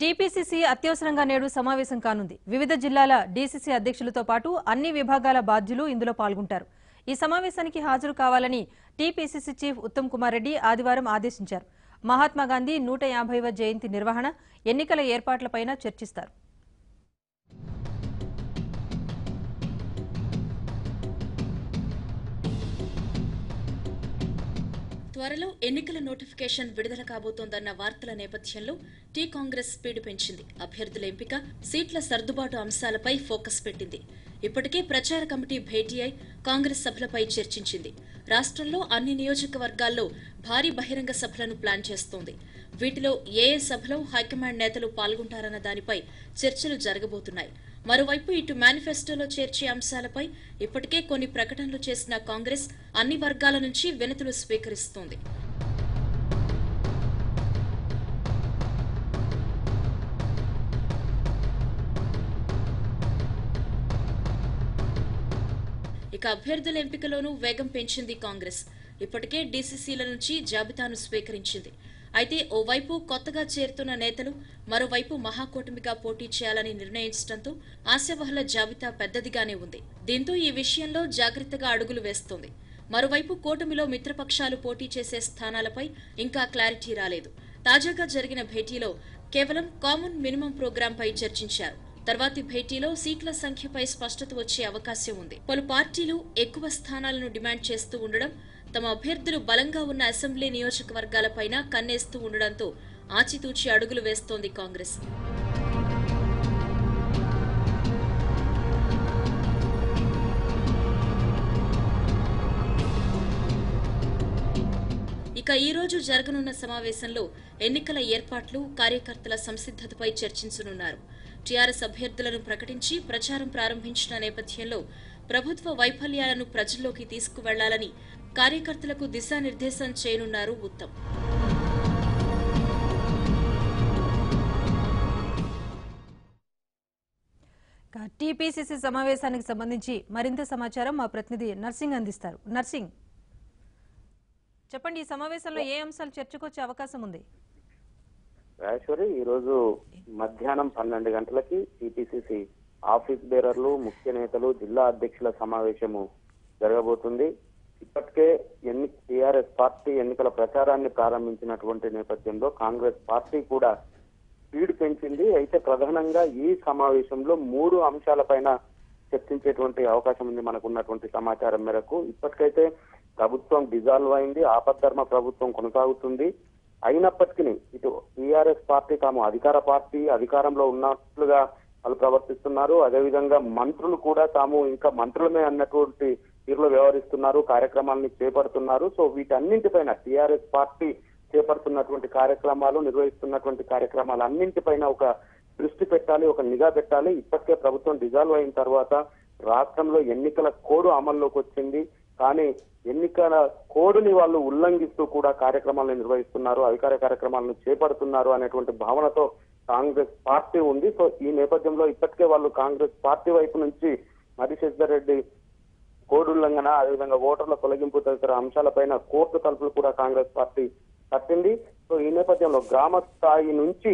TPCC అత్యవసరంగా నేడు సమావేశం కానుంది. వివిధ జిల్లాల డీసీసీ అధ్యక్షులతో పాటు అన్ని విభాగాల బాధ్యులు ఇందులో పాల్గొంటారు. ఈ సమావేశానికి హాజరు కావాలని టీపీసీసీ చీఫ్ ఉత్తమ్ కుమార్ రెడ్డి ఆదివారం ఆదేశించారు. మహాత్మా గాంధీ నూట యాభైవ జయంతి నిర్వహణ ఎన్నికల ఏర్పాట్లపైన చర్చిస్తారు. త్వరలో ఎన్నికల నోటిఫికేషన్ విడుదల కాబోతోందన్న వార్తల నేపథ్యంలో టీ కాంగ్రెస్ స్పీడ్ పెంచింది. అభ్యర్థుల ఎంపిక సీట్ల సర్దుబాటు అంశాలపై ఫోకస్ పెట్టింది. ఇప్పటికే ప్రచార కమిటీ భేటీ అయి కాంగ్రెస్ సభలపై చర్చించింది. రాష్ట్రంలో అన్ని నియోజకవర్గాల్లో భారీ బహిరంగ సభలను ప్లాన్ చేస్తోంది. వీటిలో ఏ ఏ సభలో హైకమాండ్ నేతలు పాల్గొంటారన్న దానిపై చర్చలు జరగబోతున్నాయి. మరోవైపు ఇటు మేనిఫెస్టోలో చేర్చే అంశాలపై ఇప్పటికే కొన్ని ప్రకటనలు చేసిన కాంగ్రెస్ అన్ని వర్గాల నుంచి వినతులు స్వీకరిస్తోంది. ఇక అభ్యర్థుల ఎంపికలోనూ వేగం పెంచింది కాంగ్రెస్. ఇప్పటికే డీసీసీల నుంచి జాబితాను స్వీకరించింది. అయితే ఓవైపు కొత్తగా చేరుతున్న నేతలు మరోవైపు మహాకూటమిగా పోటీ చేయాలని నిర్ణయించడంతో ఆశావహుల జాబితా పెద్దదిగానే ఉంది. దీంతో ఈ విషయంలో జాగ్రత్తగా అడుగులు వేస్తోంది. మరోవైపు కూటమిలో మిత్రపక్షాలు పోటీ చేసే స్థానాలపై ఇంకా క్లారిటీ రాలేదు. తాజాగా జరిగిన భేటీలో కేవలం కామన్ మినిమం ప్రోగ్రాంపై చర్చించారు. తర్వాతి భేటీలో సీట్ల సంఖ్యపై స్పష్టత వచ్చే అవకాశం ఉంది. పలు పార్టీలు ఎక్కువ స్థానాలను డిమాండ్ చేస్తూ ఉండడం తమ అభ్యర్థులు బలంగా ఉన్న అసెంబ్లీ నియోజకవర్గాలపైన కన్నేస్తూ ఉండడంతో ఆచితూచి అడుగులు వేస్తోంది కాంగ్రెస్. ఇక ఈ రోజు జరగనున్న సమావేశంలో ఎన్నికల ఏర్పాట్లు కార్యకర్తల సంసిద్ధతపై చర్చించనున్నారు. టీఆర్ఎస్ అభ్యర్థులను ప్రకటించి ప్రచారం ప్రారంభించిన నేపథ్యంలో ప్రభుత్వ వైఫల్యాలను ప్రజల్లోకి తీసుకువెళ్ళాలని కార్యకర్తలకు దిశానిర్దేశం చేయనున్నారు ఉత్తమ్. టీపీసీసీ సమావేశానికి సంబంధించి మరింత సమాచారం మా ప్రతినిధి నర్సింగ్ అందిస్తారు. నర్సింగ్ చెప్పండి ఈ సమావేశంలో ఏ అంశాలు చర్చకు వచ్చే అవకాశం ఉంది? రాజేశ్వరి ఈ రోజు మధ్యాహ్నం పన్నెండు గంటలకి టీపీసీసీ ఆఫీస్ బేరర్లు ముఖ్య నేతలు జిల్లా అధ్యక్షుల సమావేశము జరగబోతుంది. ఇప్పటికే ఎన్ని టీఆర్ఎస్ పార్టీ ఎన్నికల ప్రచారాన్ని ప్రారంభించినటువంటి నేపథ్యంలో కాంగ్రెస్ పార్టీ కూడా స్పీడ్ పెంచింది. అయితే ప్రధానంగా ఈ సమావేశంలో మూడు అంశాలపైన చర్చించేటువంటి అవకాశం ఉంది మనకున్నటువంటి సమాచారం మేరకు. ఇప్పటికైతే ప్రభుత్వం డిజాల్వ్ అయింది ఆపద్ధర్మ ప్రభుత్వం కొనసాగుతుంది. అయినప్పటికీ ఇటు టీఆర్ఎస్ పార్టీ తాము అధికార పార్టీ అధికారంలో ఉన్నట్లుగా వాళ్ళు ప్రవర్తిస్తున్నారు. అదేవిధంగా మంత్రులు కూడా తాము ఇంకా మంత్రులమే అన్నటువంటి తీరులో వ్యవహరిస్తున్నారు కార్యక్రమాలని చేపడుతున్నారు. సో వీటన్నింటిపైన టీఆర్ఎస్ పార్టీ చేపడుతున్నటువంటి కార్యక్రమాలు నిర్వహిస్తున్నటువంటి కార్యక్రమాలు అన్నింటిపైన ఒక దృష్టి పెట్టాలి ఒక నిఘా పెట్టాలి. ఇప్పటికే ప్రభుత్వం డిజాల్వ్ అయిన తర్వాత రాష్ట్రంలో ఎన్నికల కోడ్ అమల్లోకి వచ్చింది. కానీ ఎన్నికల కోడ్ని వాళ్ళు ఉల్లంఘిస్తూ కూడా కార్యక్రమాలను నిర్వహిస్తున్నారు అధికార కార్యక్రమాలను చేపడుతున్నారు అనేటువంటి భావనతో కాంగ్రెస్ పార్టీ ఉంది. సో ఈ నేపథ్యంలో ఇప్పటికే వాళ్ళు కాంగ్రెస్ పార్టీ వైపు నుంచి మధుశేఖర్ రెడ్డి కోడ్ ఉల్లంఘన అదేవిధంగా ఓటర్ల తొలగింపు తదితర అంశాలపైన కోర్టు తలుపులు కూడా కాంగ్రెస్ పార్టీ తట్టింది సో ఈ నేపథ్యంలో గ్రామ స్థాయి నుంచి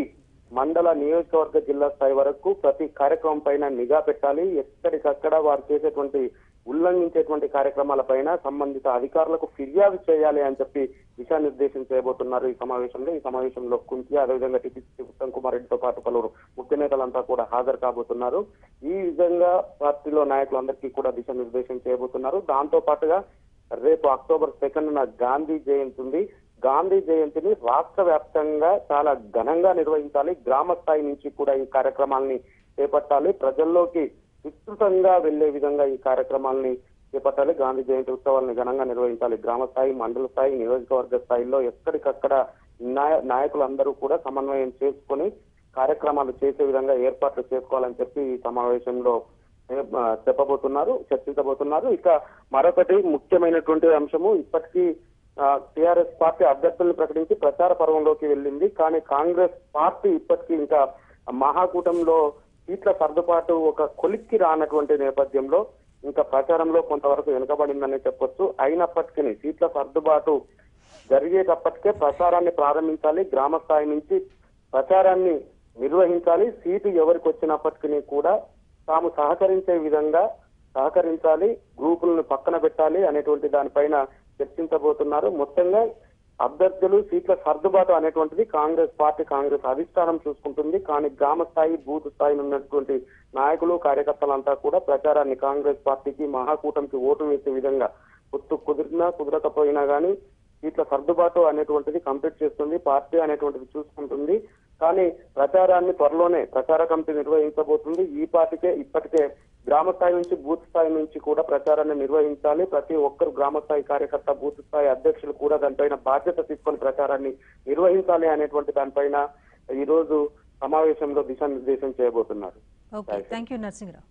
మండల నియోజకవర్గ జిల్లా స్థాయి వరకు ప్రతి కార్యక్రమం పైన నిఘా పెట్టాలి. ఎక్కడికక్కడ వారు చేసేటువంటి ఉల్లంఘించేటువంటి కార్యక్రమాలపైన సంబంధిత అధికారులకు ఫిర్యాదు చేయాలి అని చెప్పి దిశానిర్దేశం చేయబోతున్నారు ఈ సమావేశంలో. ఈ సమావేశంలో కుంతి అదేవిధంగా టీపీసీ ఉత్తమ్ కుమార్ రెడ్డితో పాటు పలువురు ముఖ్య నేతలంతా కూడా హాజరు కాబోతున్నారు. ఈ విధంగా పార్టీలో నాయకులందరికీ కూడా దిశానిర్దేశం చేయబోతున్నారు. దాంతో పాటుగా రేపు అక్టోబర్ సెకండ్ గాంధీ జయంతి ఉంది. గాంధీ జయంతిని రాష్ట్ర వ్యాప్తంగా చాలా ఘనంగా నిర్వహించాలి. గ్రామ స్థాయి నుంచి కూడా ఈ కార్యక్రమాల్ని చేపట్టాలి. ప్రజల్లోకి విస్తృతంగా వెళ్ళే విధంగా ఈ కార్యక్రమాల్ని చేపట్టాలి. గాంధీ జయంతి ఉత్సవాలను ఘనంగా నిర్వహించాలి. గ్రామ స్థాయి మండల స్థాయి నియోజకవర్గ స్థాయిలో ఎక్కడికక్కడ నాయ- నాయకులందరూ కూడా సమన్వయం చేసుకొని కార్యక్రమాలు చేసే విధంగా ఏర్పాట్లు చేసుకోవాలని చెప్పి ఈ సమావేశంలో చెప్పబోతున్నారు చర్చించబోతున్నారు. ఇక మరొకటి ముఖ్యమైనటువంటి అంశము ఇప్పటికీ టిఆర్ఎస్ పార్టీ అభ్యర్థులను ప్రకటించి ప్రచార పర్వంలోకి వెళ్ళింది. కానీ కాంగ్రెస్ పార్టీ ఇప్పటికీ ఇంకా మహాకూటంలో సీట్ల సర్దుబాటు ఒక కొలిక్కి రానటువంటి నేపథ్యంలో ఇంకా ప్రచారంలో కొంతవరకు వెనుకబడిందని చెప్పొచ్చు. అయినప్పటికీ సీట్ల సర్దుబాటు జరిగేటప్పటికే ప్రచారాన్ని ప్రారంభించాలి గ్రామ స్థాయి నుంచి ప్రచారాన్ని నిర్వహించాలి సీటు ఎవరికి వచ్చినప్పటికీ కూడా తాము సహకరించే విధంగా సహకరించాలి గ్రూపులను పక్కన పెట్టాలి అనేటువంటి దానిపైన చర్చించబోతున్నారు. మొత్తంగా అభ్యర్థులు సీట్ల సర్దుబాటు అనేటువంటిది కాంగ్రెస్ పార్టీ కాంగ్రెస్ అధిష్టానం చూసుకుంటుంది. కానీ గ్రామ స్థాయి బూత్ స్థాయిలో ఉన్నటువంటి నాయకులు కార్యకర్తలంతా కూడా ప్రచారాన్ని కాంగ్రెస్ పార్టీకి మహాకూటమికి ఓటు వేసే విధంగా గుర్తు కుదిరినా కుదరకపోయినా గానీ సీట్ల సర్దుబాటు అనేటువంటిది కంప్లీట్ చేస్తుంది. పార్టీ అనేటువంటిది చూసుకుంటుంది. కానీ ప్రచారాన్ని త్వరలోనే ప్రచార కమిటీ నిర్వహించబోతుంది. ఈ పార్టీకే ఇప్పటికే గ్రామ స్థాయి నుంచి బూత్ స్థాయి నుంచి కూడా ప్రచారాన్ని నిర్వహించాలి. ప్రతి ఒక్కరు గ్రామ స్థాయి కార్యకర్త బూత్ స్థాయి అధ్యక్షులు కూడా దానిపైన బాధ్యత తీసుకొని ప్రచారాన్ని నిర్వహించాలి అనేటువంటి దానిపైన ఈ రోజు సమావేశంలో దిశానిర్దేశం చేయబోతున్నారు. Thank you Narasimha Rao.